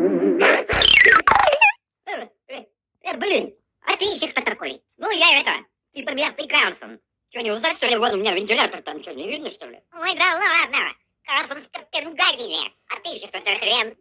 Э, блин, а ты еще кто такой? Ну, я это, типа местный Карлсон. Что, не узнать, что ли? Вон у меня вентилятор там, что, не видно, что ли? Ой, да ладно. Карлсон в Копенгагене. А ты еще кто-то хрен.